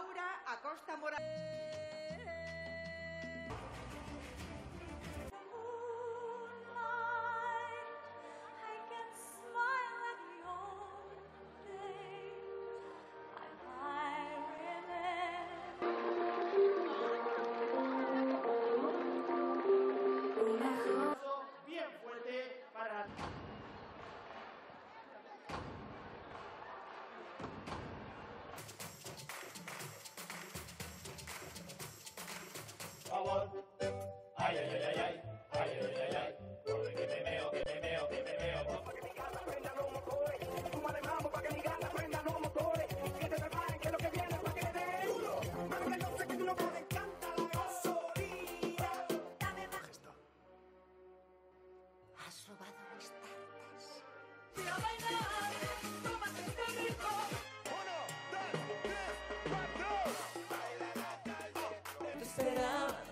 Laura Acosta Morales. dolor. Ay, ay, ay, ay, ay, ay, ay, ay, ay, porque que me mi gata prenda los motores, que te preparen que lo que viene que duro. Tú la gasolina. Has robado mis tartas. Bailar, tómate esperaba